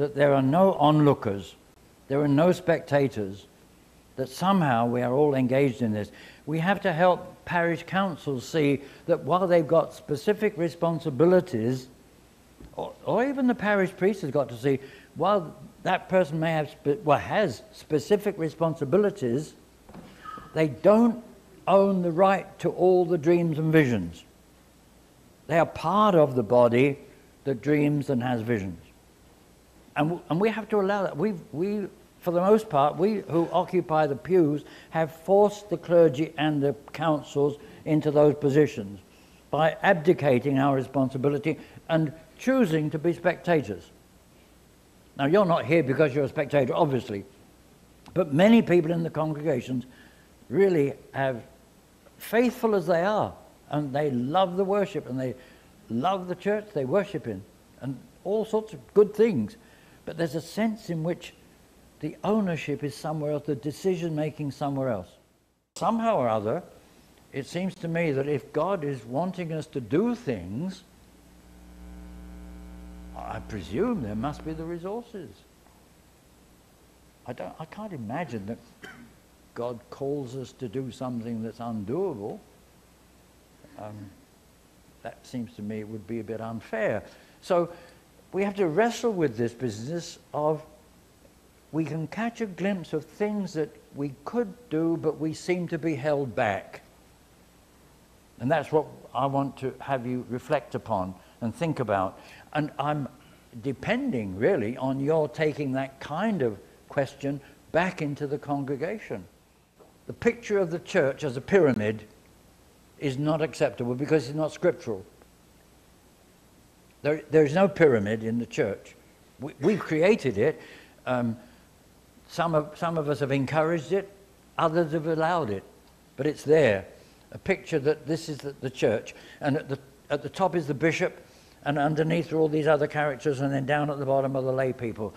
that there are no onlookers, there are no spectators, that somehow we are all engaged in this. We have to help parish councils see that while they've got specific responsibilities, or, or even the parish priest has got to see, while that person may have, well, has specific responsibilities, they don't own the right to all the dreams and visions. They are part of the body that dreams and has visions. And, and we have to allow that. we we, for the most part, we who occupy the pews have forced the clergy and the councils into those positions by abdicating our responsibility and choosing to be spectators. Now, you're not here because you're a spectator, obviously, but many people in the congregations really have, faithful as they are, and they love the worship and they love the church they worship in, and all sorts of good things. But there's a sense in which the ownership is somewhere else, the decision making somewhere else. Somehow or other, it seems to me that if God is wanting us to do things, I presume there must be the resources. I, don't, I can't imagine that God calls us to do something that's undoable. Um, that seems to me it would be a bit unfair. So we have to wrestle with this business of we can catch a glimpse of things that we could do, but we seem to be held back. And that's what I want to have you reflect upon and think about. And I'm depending really on your taking that kind of question back into the congregation. The picture of the church as a pyramid is not acceptable because it's not scriptural. There, there's no pyramid in the church. We, we've created it. Um, some, of, some of us have encouraged it, others have allowed it, but it's there. A picture that this is the, the church, and at the, at the top is the bishop, and underneath are all these other characters, and then down at the bottom are the lay people.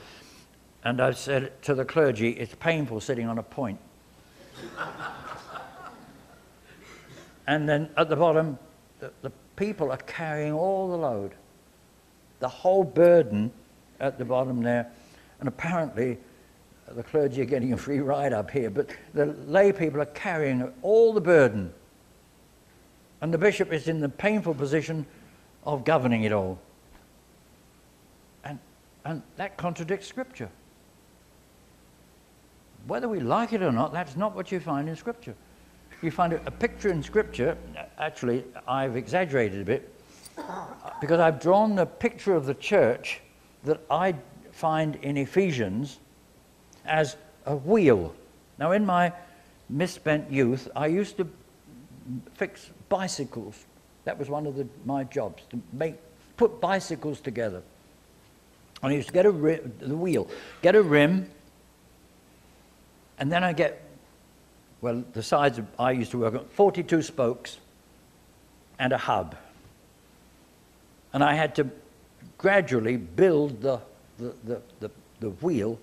And I've said to the clergy, it's painful sitting on a point. and then at the bottom, the, the people are carrying all the load, the whole burden at the bottom there. And apparently, the clergy are getting a free ride up here, but the lay people are carrying all the burden. And the bishop is in the painful position of governing it all. And, and that contradicts Scripture. Whether we like it or not, that's not what you find in Scripture. You find a picture in Scripture, actually, I've exaggerated a bit, because I've drawn the picture of the church that I find in Ephesians as a wheel. Now, in my misspent youth, I used to fix bicycles that was one of the, my jobs, to make, put bicycles together. And I used to get a the wheel, get a rim, and then I get, well, the sides of, I used to work on 42 spokes and a hub. And I had to gradually build the, the, the, the, the wheel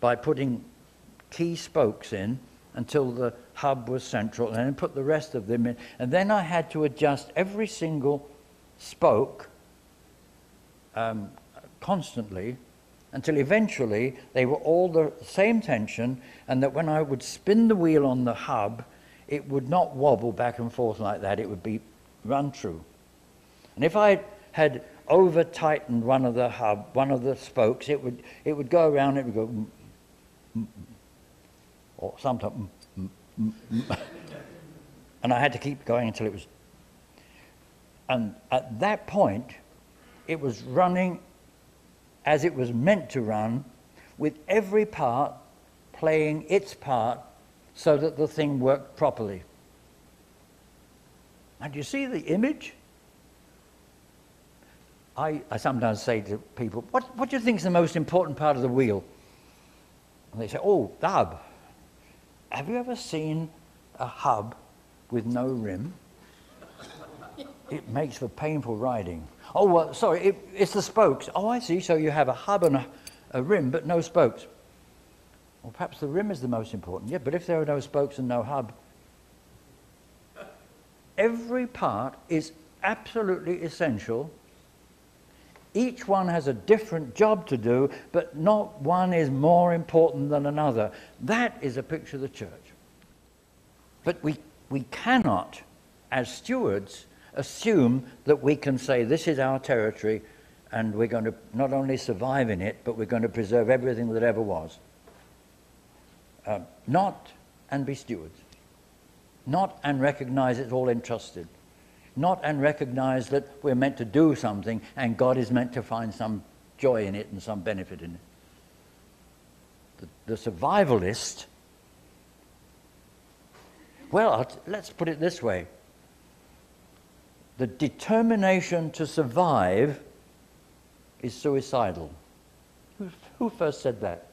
by putting key spokes in until the hub was central, and then put the rest of them in. And then I had to adjust every single spoke um, constantly until eventually they were all the same tension, and that when I would spin the wheel on the hub, it would not wobble back and forth like that, it would be run true. And if I had over tightened one of the hub, one of the spokes, it would, it would go around, it would go, mm, mm, mm, or sometimes, and I had to keep going until it was. And at that point, it was running as it was meant to run, with every part playing its part so that the thing worked properly. And you see the image? I, I sometimes say to people, what, what do you think is the most important part of the wheel? And they say, oh, the hub. Have you ever seen a hub with no rim? It makes for painful riding. Oh, well, sorry, it, it's the spokes. Oh, I see. So you have a hub and a, a rim, but no spokes. Well, perhaps the rim is the most important. Yeah, but if there are no spokes and no hub, every part is absolutely essential Each one has a different job to do, but not one is more important than another. That is a picture of the church. But we, we cannot, as stewards, assume that we can say, This is our territory, and we're going to not only survive in it, but we're going to preserve everything that ever was. Uh, not and be stewards. Not and recognize it's all entrusted not and recognize that we're meant to do something and God is meant to find some joy in it and some benefit in it. The, the survivalist, well, let's put it this way the determination to survive is suicidal. Who, who first said that?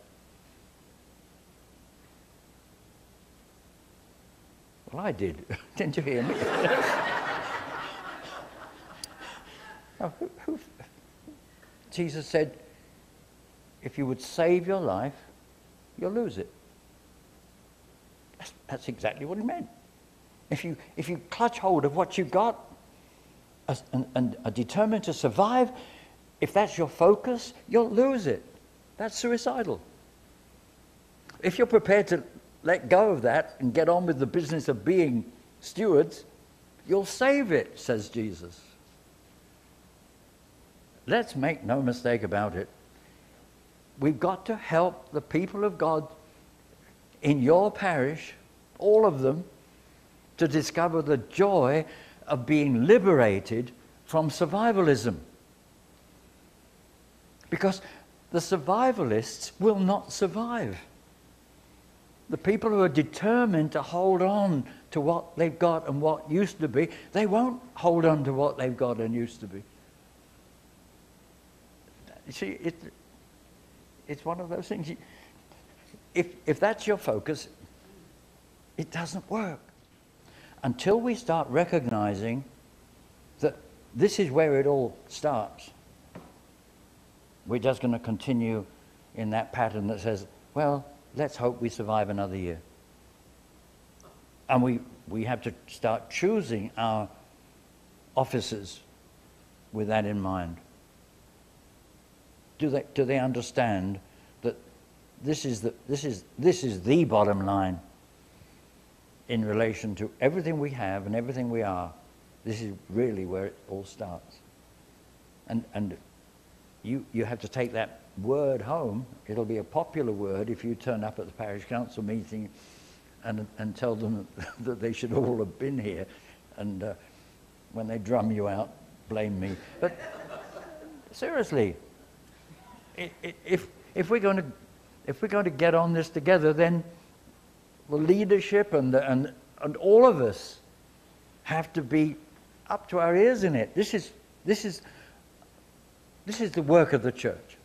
Well, I did. Didn't you hear me? Now, who, who, Jesus said, if you would save your life, you'll lose it. That's, that's exactly what he meant. If you, if you clutch hold of what you've got and, and are determined to survive, if that's your focus, you'll lose it. That's suicidal. If you're prepared to let go of that and get on with the business of being stewards, you'll save it, says Jesus. Let's make no mistake about it. We've got to help the people of God in your parish, all of them, to discover the joy of being liberated from survivalism. Because the survivalists will not survive. The people who are determined to hold on to what they've got and what used to be, they won't hold on to what they've got and used to be. You see, it, it's one of those things. If, if that's your focus, it doesn't work. Until we start recognizing that this is where it all starts, we're just going to continue in that pattern that says, well, let's hope we survive another year. And we, we have to start choosing our officers with that in mind do they, do they understand that this is, the, this, is, this is the bottom line in relation to everything we have and everything we are? This is really where it all starts. And, and you, you have to take that word home. It'll be a popular word if you turn up at the parish council meeting and, and tell them that they should all have been here. And uh, when they drum you out, blame me. But seriously, if, if, we're going to, if we're going to get on this together, then the leadership and, the, and, and all of us have to be up to our ears in it. This is, this is, this is the work of the church.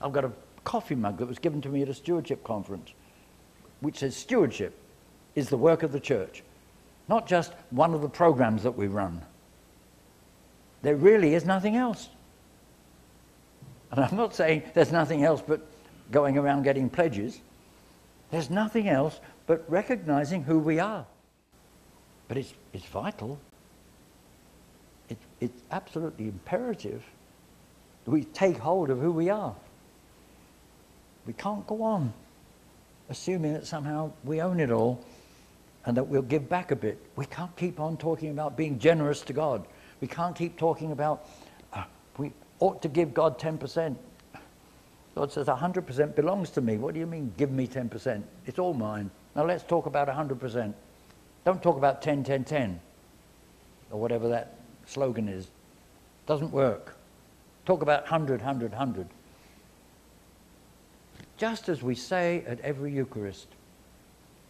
I've got a coffee mug that was given to me at a stewardship conference, which says stewardship is the work of the church, not just one of the programs that we run. There really is nothing else. And I'm not saying there's nothing else but going around getting pledges. There's nothing else but recognizing who we are. But it's, it's vital. It, it's absolutely imperative that we take hold of who we are. We can't go on assuming that somehow we own it all and that we'll give back a bit. We can't keep on talking about being generous to God. We can't keep talking about ought to give God 10%. God says 100% belongs to me. What do you mean, give me 10%? It's all mine. Now let's talk about 100%. Don't talk about 10, 10, 10, or whatever that slogan is. Doesn't work. Talk about 100, 100, 100. Just as we say at every Eucharist,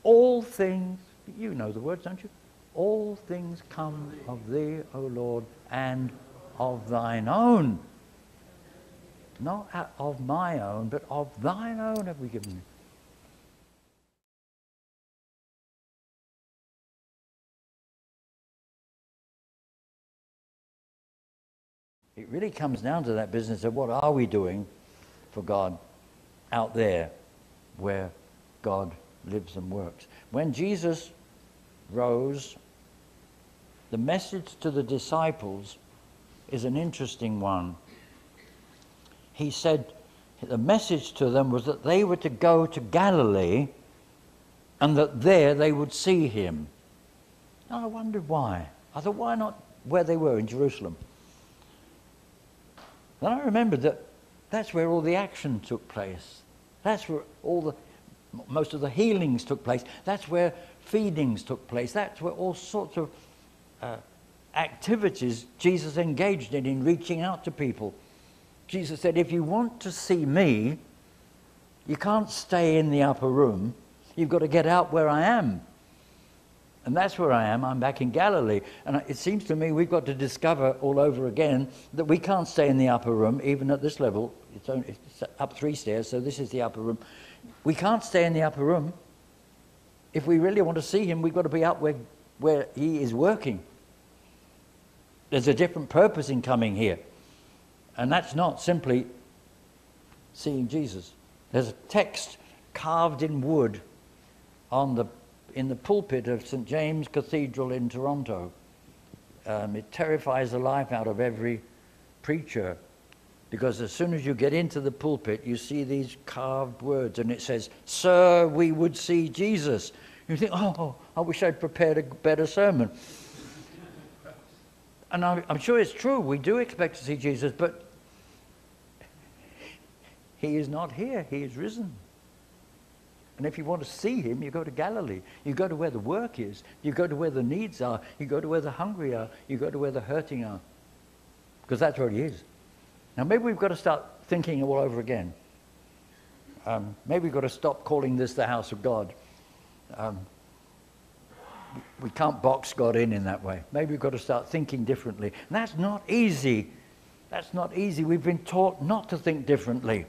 all things, you know the words, don't you? All things come of thee, O Lord, and of thine own not of my own, but of thine own have we given. It really comes down to that business of what are we doing for God out there where God lives and works. When Jesus rose, the message to the disciples is an interesting one he said the message to them was that they were to go to Galilee and that there they would see him. And I wondered why. I thought, why not where they were in Jerusalem? Then I remembered that that's where all the action took place. That's where all the most of the healings took place. That's where feedings took place. That's where all sorts of uh, activities Jesus engaged in in reaching out to people. Jesus said, if you want to see me, you can't stay in the upper room. You've got to get out where I am. And that's where I am. I'm back in Galilee. And it seems to me we've got to discover all over again that we can't stay in the upper room, even at this level. It's, only, it's up three stairs, so this is the upper room. We can't stay in the upper room. If we really want to see him, we've got to be up where, where he is working. There's a different purpose in coming here. And that's not simply seeing Jesus. There's a text carved in wood on the, in the pulpit of St. James Cathedral in Toronto. Um, it terrifies the life out of every preacher because as soon as you get into the pulpit, you see these carved words and it says, Sir, we would see Jesus. You think, oh, I wish I'd prepared a better sermon. and I'm sure it's true, we do expect to see Jesus, but he is not here, he is risen. And if you want to see him, you go to Galilee. You go to where the work is. You go to where the needs are. You go to where the hungry are. You go to where the hurting are. Because that's where he is. Now, maybe we've got to start thinking all over again. Um, maybe we've got to stop calling this the house of God. Um, we can't box God in in that way. Maybe we've got to start thinking differently. And that's not easy. That's not easy. We've been taught not to think differently.